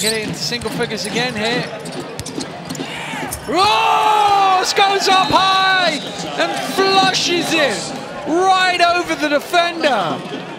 get it into single figures again here. Ross goes up high and flushes it right over the defender.